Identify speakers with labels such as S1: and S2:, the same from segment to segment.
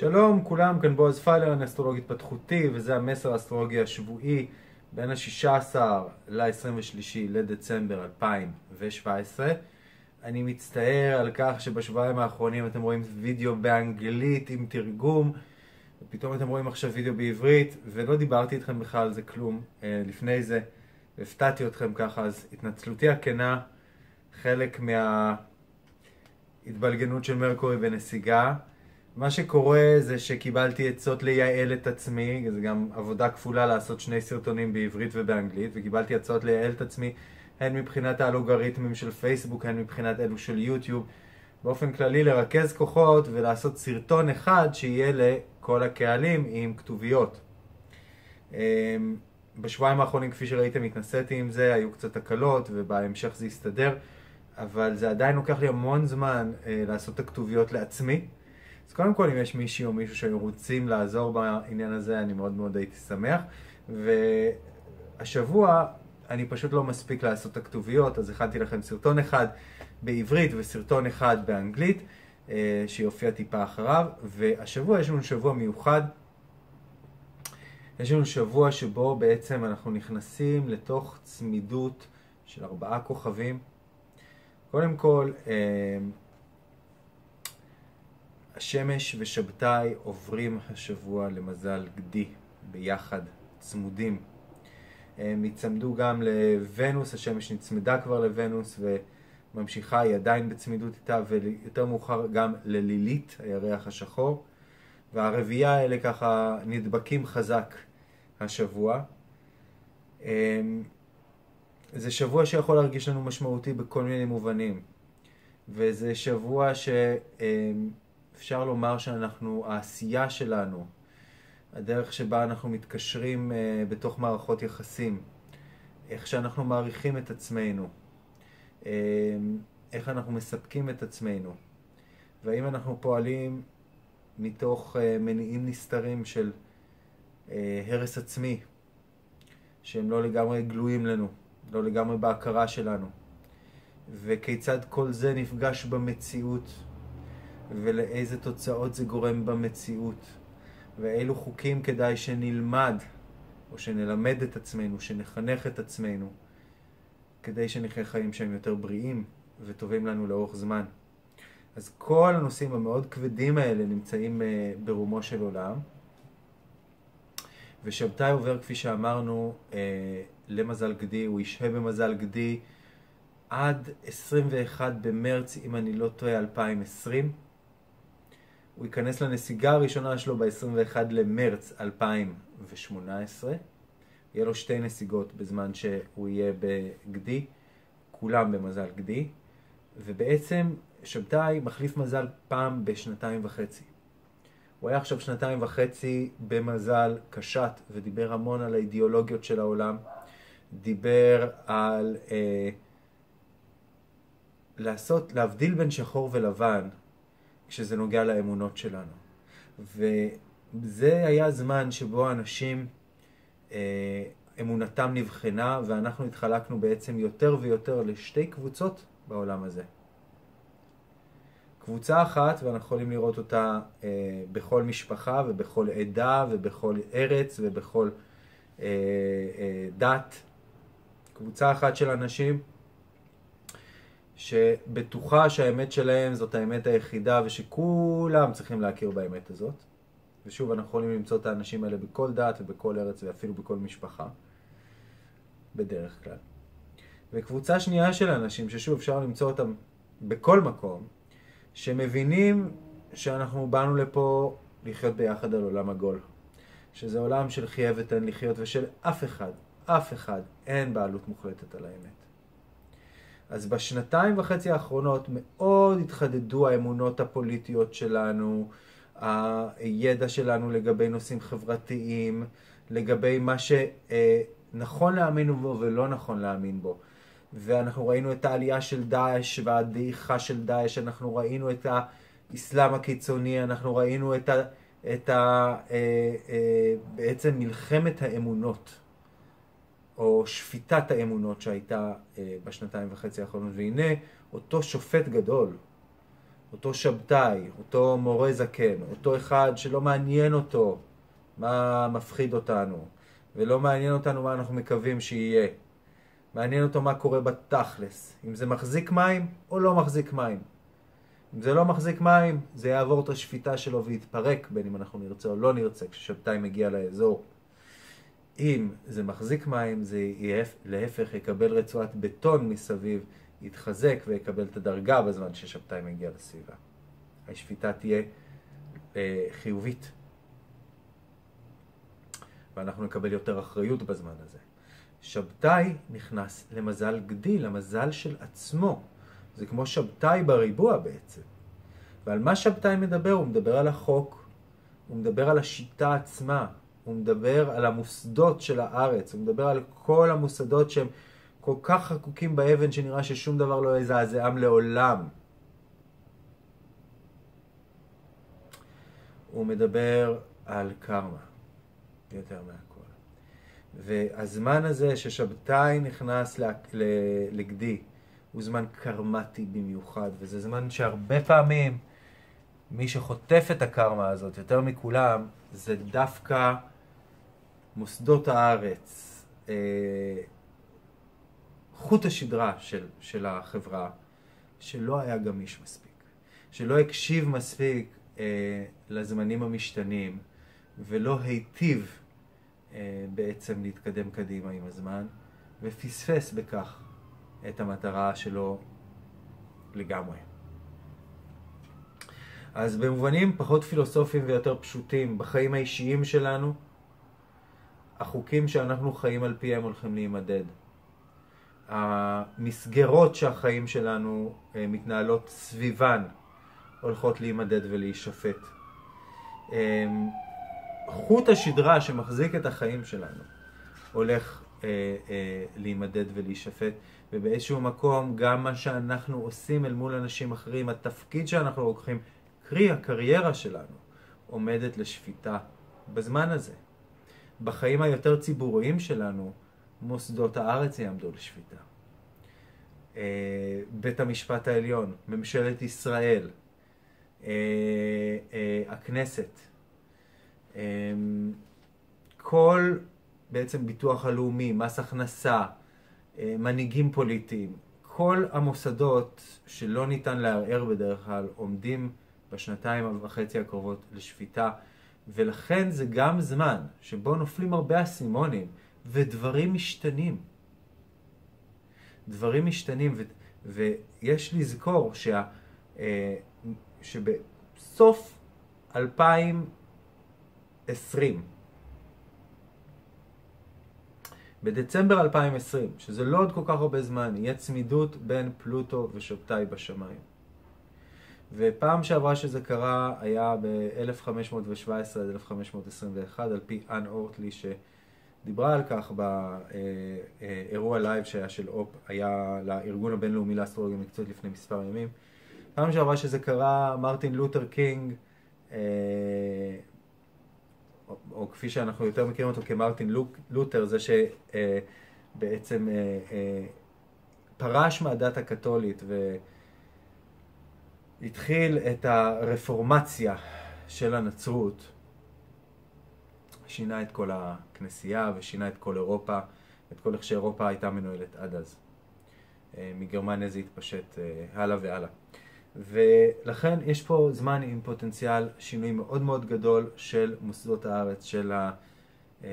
S1: שלום כולם, כאן בועז פיילר, אני אסטרולוג התפתחותי, וזה המסר האסטרולוגי השבועי בין ה-16 ל-23 לדצמבר 2017. אני מצטער על כך שבשבועיים האחרונים אתם רואים וידאו באנגלית עם תרגום, ופתאום אתם רואים עכשיו וידאו בעברית, ולא דיברתי איתכם בכלל על זה כלום אה, לפני זה, והפתעתי אתכם ככה, אז התנצלותי הכנה, חלק מההתבלגנות של מרקורי בנסיגה. מה שקורה זה שקיבלתי עצות לייעל את עצמי, זה גם עבודה כפולה לעשות שני סרטונים בעברית ובאנגלית, וקיבלתי הצעות לייעל את עצמי הן מבחינת האלוגריתמים של פייסבוק, הן מבחינת אלו של יוטיוב. באופן כללי לרכז כוחות ולעשות סרטון אחד שיהיה לכל הקהלים עם כתוביות. אמ, בשבועיים האחרונים, כפי שראיתם, התנסיתי עם זה, היו קצת הקלות ובהמשך זה יסתדר, אבל זה עדיין לוקח לי המון זמן אה, לעשות את הכתוביות לעצמי. אז קודם כל, אם יש מישהי או מישהו שהיו רוצים לעזור בעניין הזה, אני מאוד מאוד הייתי שמח. והשבוע אני פשוט לא מספיק לעשות את הכתוביות, אז הכנתי לכם סרטון אחד בעברית וסרטון אחד באנגלית, אה, שיופיע טיפה אחריו. והשבוע יש לנו שבוע מיוחד. יש לנו שבוע שבו בעצם אנחנו נכנסים לתוך צמידות של ארבעה כוכבים. קודם כל, אה, השמש ושבתאי עוברים השבוע למזל גדי, ביחד, צמודים. הם יצמדו גם לוונוס, השמש נצמדה כבר לוונוס וממשיכה, היא עדיין בצמידות איתה, ויותר מאוחר גם ללילית, הירח השחור. והרביעייה האלה ככה נדבקים חזק השבוע. זה שבוע שיכול להרגיש לנו משמעותי בכל מיני מובנים. וזה שבוע ש... אפשר לומר שאנחנו, העשייה שלנו, הדרך שבה אנחנו מתקשרים uh, בתוך מערכות יחסים, איך שאנחנו מעריכים את עצמנו, uh, איך אנחנו מספקים את עצמנו, והאם אנחנו פועלים מתוך uh, מניעים נסתרים של הרס עצמי, שהם לא לגמרי גלויים לנו, לא לגמרי בהכרה שלנו, וכיצד כל זה נפגש במציאות ולאיזה תוצאות זה גורם במציאות, ואילו חוקים כדאי שנלמד, או שנלמד את עצמנו, שנחנך את עצמנו, כדי שנחיה חיים שהם יותר בריאים וטובים לנו לאורך זמן. אז כל הנושאים המאוד כבדים האלה נמצאים uh, ברומו של עולם. ושבתאי עובר, כפי שאמרנו, uh, למזל גדי, הוא ישהה במזל גדי עד 21 במרץ, אם אני לא טועה, 2020. הוא ייכנס לנסיגה הראשונה שלו ב-21 למרץ 2018. יהיה לו שתי נסיגות בזמן שהוא יהיה בגדי, כולם במזל גדי, ובעצם שבתאי מחליף מזל פעם בשנתיים וחצי. הוא היה עכשיו שנתיים וחצי במזל קשת ודיבר המון על האידיאולוגיות של העולם, דיבר על אה, לעשות, להבדיל בין שחור ולבן, כשזה נוגע לאמונות שלנו. וזה היה זמן שבו אנשים, אה, אמונתם נבחנה, ואנחנו התחלקנו בעצם יותר ויותר לשתי קבוצות בעולם הזה. קבוצה אחת, ואנחנו יכולים לראות אותה אה, בכל משפחה ובכל עדה ובכל ארץ ובכל אה, אה, דת. קבוצה אחת של אנשים שבטוחה שהאמת שלהם זאת האמת היחידה ושכולם צריכים להכיר באמת הזאת. ושוב, אנחנו יכולים למצוא את האנשים האלה בכל דת ובכל ארץ ואפילו בכל משפחה, בדרך כלל. וקבוצה שנייה של אנשים, ששוב, אפשר למצוא אותם בכל מקום, שמבינים שאנחנו באנו לפה לחיות ביחד על עולם עגול. שזה עולם של חיה ותן לחיות ושל אף אחד, אף אחד, אין בעלות מוחלטת על האמת. אז בשנתיים וחצי האחרונות מאוד התחדדו האמונות הפוליטיות שלנו, הידע שלנו לגבי נושאים חברתיים, לגבי מה שנכון להאמין בו ולא נכון להאמין בו. ואנחנו ראינו את העלייה של דאעש והדעיכה של דאעש, אנחנו ראינו את האסלאם הקיצוני, אנחנו ראינו את, ה, את ה, אה, אה, בעצם מלחמת האמונות. או שפיטת האמונות שהייתה אה, בשנתיים וחצי האחרונות. והנה, אותו שופט גדול, אותו שבתאי, אותו מורה זקן, אותו אחד שלא מעניין אותו מה מפחיד אותנו, ולא מעניין אותנו מה אנחנו מקווים שיהיה. מעניין אותו מה קורה בתכלס, אם זה מחזיק מים או לא מחזיק מים. אם זה לא מחזיק מים, זה יעבור את השפיטה שלו ויתפרק, בין אם אנחנו נרצה או לא נרצה, כששבתאי מגיע לאזור. אם זה מחזיק מים, זה להפך יקבל רצועת בטון מסביב, יתחזק ויקבל את הדרגה בזמן ששבתאי מגיע לסביבה. השפיטה תהיה אה, חיובית. ואנחנו נקבל יותר אחריות בזמן הזה. שבתאי נכנס למזל גדי, למזל של עצמו. זה כמו שבתאי בריבוע בעצם. ועל מה שבתאי מדבר? הוא מדבר על החוק, הוא מדבר על השיטה עצמה, הוא מדבר על המוסדות של הארץ, הוא מדבר על כל המוסדות שהם כל כך חקוקים באבן שנראה ששום דבר לא יזעזעם לעולם. הוא מדבר על קרמה, יותר מהכל. והזמן הזה ששבתאי נכנס לגדי, הוא זמן קרמטי במיוחד, וזה זמן שהרבה פעמים מי שחוטף את הקרמה הזאת יותר מכולם, זה דווקא מוסדות הארץ, אה, חוט השדרה של, של החברה, שלא היה גמיש מספיק, שלא הקשיב מספיק אה, לזמנים המשתנים, ולא היטיב אה, בעצם להתקדם קדימה עם הזמן, ופספס בכך את המטרה שלו לגמרי. אז במובנים פחות פילוסופיים ויותר פשוטים, בחיים האישיים שלנו, החוקים שאנחנו חיים על פיהם הולכים להימדד. המסגרות שהחיים שלנו אה, מתנהלות סביבן הולכות להימדד ולהישפט. אמ, חוט השדרה שמחזיק את החיים שלנו הולך אה, אה, להימדד ולהישפט, ובאיזשהו מקום גם מה שאנחנו עושים אל מול אנשים אחרים, התפקיד שאנחנו לוקחים, קרי הקריירה שלנו, עומדת לשפיטה בזמן הזה. בחיים היותר ציבוריים שלנו, מוסדות הארץ יעמדו לשפיטה. אה, בית המשפט העליון, ממשלת ישראל, אה, אה, הכנסת, כל בעצם ביטוח הלאומי, מס הכנסה, מנהיגים פוליטיים, כל המוסדות שלא ניתן לערער בדרך כלל עומדים בשנתיים וחצי הקרובות לשפיטה, ולכן זה גם זמן שבו נופלים הרבה אסימונים ודברים משתנים. דברים משתנים, ו, ויש לזכור שה, אה, שבסוף 2020, בדצמבר 2020, שזה לא עוד כל כך הרבה זמן, יהיה צמידות בין פלוטו ושבתאי בשמיים. ופעם שעברה שזה קרה היה ב-1517 עד 1521, על פי אן אורטלי, ש... דיברה על כך באירוע live שהיה של OPA, היה לארגון הבינלאומי לאסטרולוגיה מקצועית לפני מספר ימים. פעם שעברה שזה קרה, מרטין לותר קינג, אה, או, או כפי שאנחנו יותר מכירים אותו כמרטין לותר, זה שבעצם אה, אה, פרש מהדת הקתולית והתחיל את הרפורמציה של הנצרות. שינה את כל הכנסייה ושינה את כל אירופה, את כל איך שאירופה הייתה מנוהלת עד אז. אה, מגרמניה זה התפשט אה, הלאה והלאה. ולכן יש פה זמן עם פוטנציאל שינוי מאוד מאוד גדול של מוסדות הארץ, של ה... אה,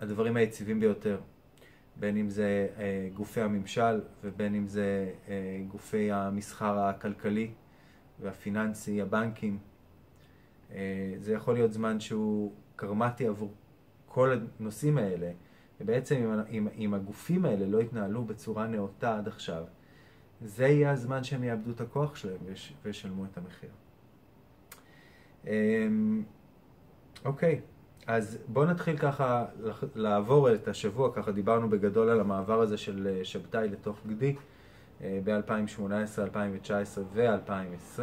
S1: הדברים היציבים ביותר, בין אם זה גופי הממשל ובין אם זה גופי המסחר הכלכלי והפיננסי, הבנקים. אה, זה יכול להיות זמן שהוא קרמטי עבור כל הנושאים האלה, ובעצם אם, אם, אם הגופים האלה לא יתנהלו בצורה נאותה עד עכשיו, זה יהיה הזמן שהם יאבדו את הכוח שלהם ויש, וישלמו את המחיר. אמ, אוקיי, אז בואו נתחיל ככה לעבור את השבוע, ככה דיברנו בגדול על המעבר הזה של אה, שבתאי לתוך גדי אה, ב-2018, 2019 ו-2020.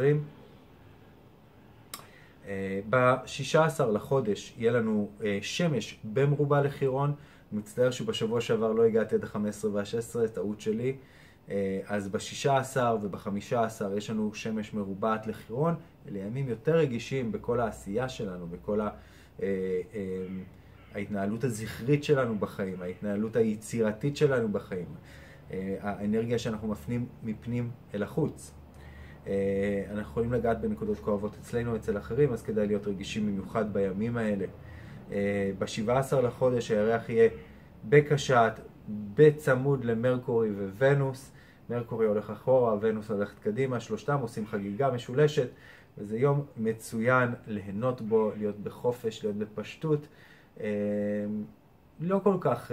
S1: אה, ב-16 לחודש יהיה לנו אה, שמש במרובה לחירון. מצטער שבשבוע שעבר לא הגעתי עד ה-15 וה-16, טעות שלי. אז ב-16 וב-15 יש לנו שמש מרובעת לחירון, אלה ימים יותר רגישים בכל העשייה שלנו, בכל ה... ההתנהלות הזכרית שלנו בחיים, ההתנהלות היצירתית שלנו בחיים, האנרגיה שאנחנו מפנים מפנים אל החוץ. אנחנו יכולים לגעת בנקודות כואבות אצלנו, אצל אחרים, אז כדאי להיות רגישים במיוחד בימים האלה. ב-17 לחודש הירח יהיה בקשת, בצמוד למרקורי וונוס. מרקורי הולך אחורה, ונוס הולכת קדימה, שלושתם עושים חגיגה משולשת, וזה יום מצוין ליהנות בו, להיות בחופש, להיות בפשטות, לא כל כך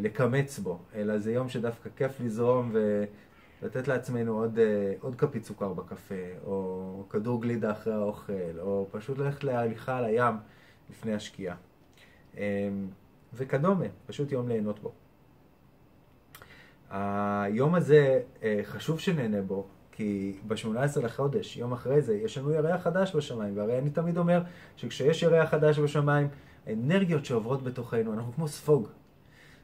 S1: לקמץ בו, אלא זה יום שדווקא כיף לזרום ולתת לעצמנו עוד, עוד כפית סוכר בקפה, או כדור גלידה אחרי האוכל, או פשוט ללכת להליכה על הים לפני השקיעה. וכדומה, פשוט יום ליהנות בו. היום הזה חשוב שנהנה בו, כי ב-18 לחודש, יום אחרי זה, יש לנו ירח חדש בשמיים, והרי אני תמיד אומר שכשיש ירח חדש בשמיים, האנרגיות שעוברות בתוכנו, אנחנו כמו ספוג.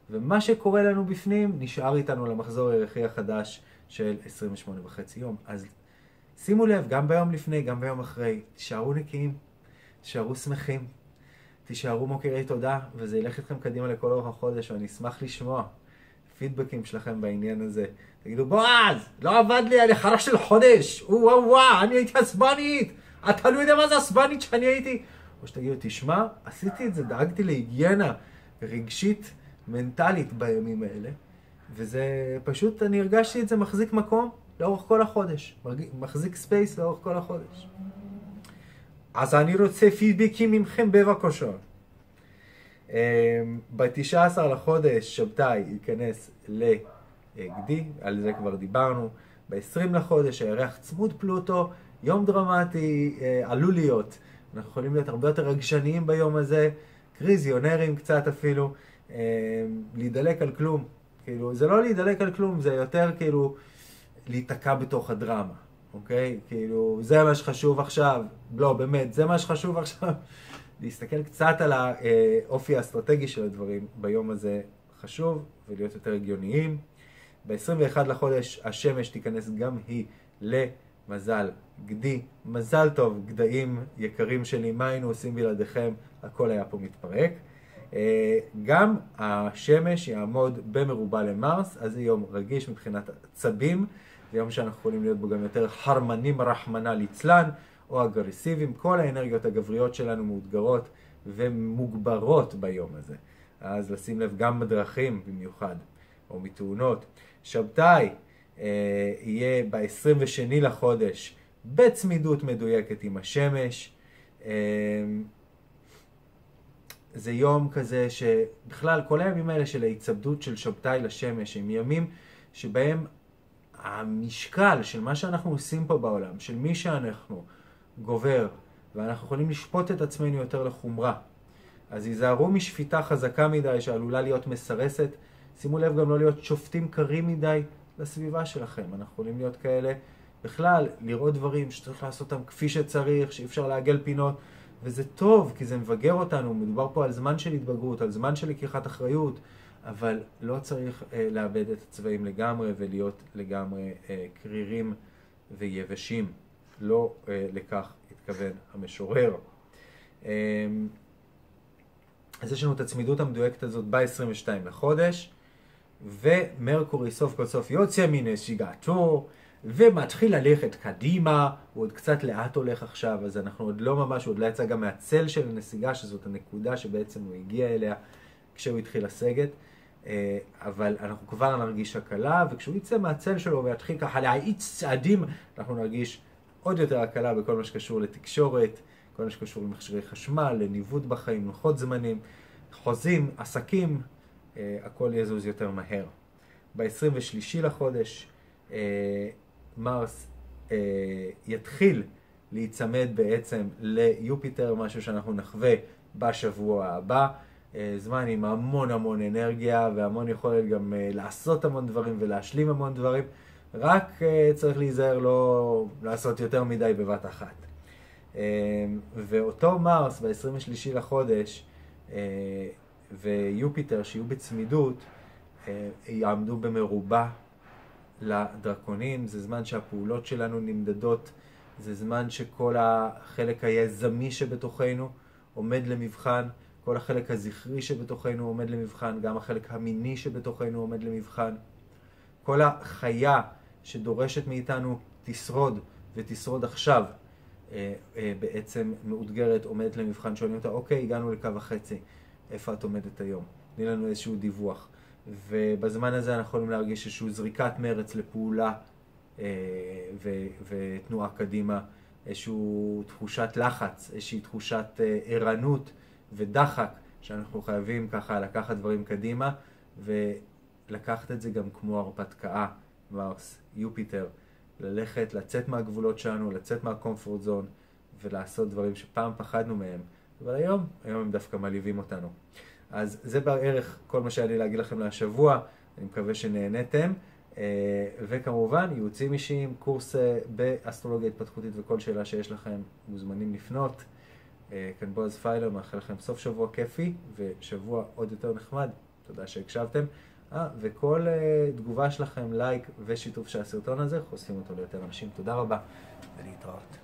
S1: ומה שקורה לנו בפנים נשאר איתנו למחזור הירחי החדש של 28 וחצי יום. אז שימו לב, גם ביום לפני, גם ביום אחרי, תישארו נקיים, תישארו שמחים, תישארו מוקירי תודה, וזה ילך איתכם קדימה לכל אורך החודש, ואני אשמח לשמוע פידבקים שלכם בעניין הזה. תגידו, בועז, לא עבד לי, אני חרש של חודש, וואו וואו, אני הייתי עצבנית, אתה לא יודע מה זה עצבנית שאני הייתי. או שתגידו, תשמע, עשיתי את זה, דאגתי להיגיינה רגשית, מנטלית בימים האלה, וזה פשוט, אני הרגשתי את זה מחזיק מקום לאורך כל החודש, מחזיק space לאורך כל החודש. אז אני רוצה פידבקים ממכם בבקשה. ב-19 לחודש שבתאי ייכנס לגדי, על זה כבר דיברנו. ב-20 לחודש הירח צמוד פלוטו, יום דרמטי עלול להיות. אנחנו יכולים להיות הרבה יותר רגשניים ביום הזה, קריזיונרים קצת אפילו, להידלק על כלום. כאילו, זה לא להידלק על כלום, זה יותר כאילו להיתקע בתוך הדרמה, אוקיי? כאילו, זה מה שחשוב עכשיו. לא, באמת, זה מה שחשוב עכשיו. להסתכל קצת על האופי האסטרטגי של הדברים ביום הזה חשוב, ולהיות יותר הגיוניים. ב-21 לחודש השמש תיכנס גם היא למזל גדי. מזל טוב, גדיים יקרים שלי, מה היינו עושים בלעדיכם? הכל היה פה מתפרק. גם השמש יעמוד במרובה למרס, אז זה יום רגיש מבחינת עצבים, זה יום שאנחנו יכולים להיות בו גם יותר חרמנים רחמנא ליצלן. או אגרסיביים, כל האנרגיות הגבריות שלנו מאותגרות ומוגברות ביום הזה. אז לשים לב גם בדרכים במיוחד, או מתאונות. שבתאי אה, יהיה ב-22 לחודש בצמידות מדויקת עם השמש. אה, זה יום כזה שבכלל כל הימים האלה של ההיצמדות של שבתאי לשמש הם ימים שבהם המשקל של מה שאנחנו עושים פה בעולם, של מי שאנחנו, גובר, ואנחנו יכולים לשפוט את עצמנו יותר לחומרה. אז היזהרו משפיטה חזקה מדי שעלולה להיות מסרסת. שימו לב גם לא להיות שופטים קרים מדי לסביבה שלכם. אנחנו יכולים להיות כאלה, בכלל, לראות דברים שצריך לעשות אותם כפי שצריך, שאי אפשר לעגל פינות, וזה טוב, כי זה מבגר אותנו. מדובר פה על זמן של התבגרות, על זמן של לקיחת אחריות, אבל לא צריך אה, לאבד את הצבעים לגמרי ולהיות לגמרי אה, קרירים ויבשים. לא אה, לכך התכוון המשורר. אה, אז יש לנו את הצמידות המדויקת הזאת ב-22 לחודש, ומרקורי סוף כל סוף יוצא מנסיגתו, ומתחיל ללכת קדימה, הוא עוד קצת לאט הולך עכשיו, אז אנחנו עוד לא ממש, הוא עוד לא יצא גם מהצל של הנסיגה, שזאת הנקודה שבעצם הוא הגיע אליה כשהוא התחיל לסגת. אה, אבל אנחנו כבר נרגיש הקלה, וכשהוא יצא מהצל שלו ויתחיל ככה להאיץ צעדים, אנחנו נרגיש עוד יותר הקלה בכל מה שקשור לתקשורת, כל מה שקשור למכשירי חשמל, לניווט בחיים, לוחות זמנים, חוזים, עסקים, אה, הכל יזוז יותר מהר. ב-23 לחודש אה, מרס אה, יתחיל להיצמד בעצם ליופיטר, משהו שאנחנו נחווה בשבוע הבא. אה, זמן עם המון המון אנרגיה והמון יכולת גם אה, לעשות המון דברים ולהשלים המון דברים. רק uh, צריך להיזהר לא לעשות יותר מדי בבת אחת. Uh, ואותו מרס ב-23 לחודש uh, ויופיטר שיהיו בצמידות, אה, יעמדו במרובע לדרקונים, זה זמן שהפעולות שלנו נמדדות, זה זמן שכל החלק היזמי שבתוכנו עומד למבחן, כל החלק הזכרי שבתוכנו עומד למבחן, גם החלק המיני שבתוכנו עומד למבחן. כל החיה שדורשת מאיתנו תשרוד ותשרוד עכשיו, אה, אה, בעצם מאותגרת, עומדת למבחן, שואלים אותה, אוקיי, הגענו לקו החצי, איפה את עומדת היום? תני לנו איזשהו דיווח. ובזמן הזה אנחנו יכולים להרגיש איזושהי זריקת מרץ לפעולה אה, ו- ותנועה קדימה, איזושהי תחושת לחץ, איזושהי תחושת ערנות ודחק, שאנחנו חייבים ככה לקחת דברים קדימה, ולקחת את זה גם כמו הרפתקה, מרס, יופיטר. ללכת, לצאת מהגבולות שלנו, לצאת מהקומפורט זון, ולעשות דברים שפעם פחדנו מהם, אבל היום, היום הם דווקא מעליבים אותנו. אז זה בערך כל מה שהיה לי להגיד לכם להשבוע, אני מקווה שנהניתם. אה, וכמובן, ייעוצים אישיים, קורס אה, באסטרולוגיה התפתחותית וכל שאלה שיש לכם, מוזמנים לפנות. אה, כאן בועז פיילר, מאחל לכם סוף שבוע כיפי ושבוע עוד יותר נחמד. תודה שהקשבתם. אה, וכל uh, תגובה שלכם, לייק ושיתוף של הסרטון הזה, חושפים אותו ליותר אנשים. תודה רבה, ולהתראות.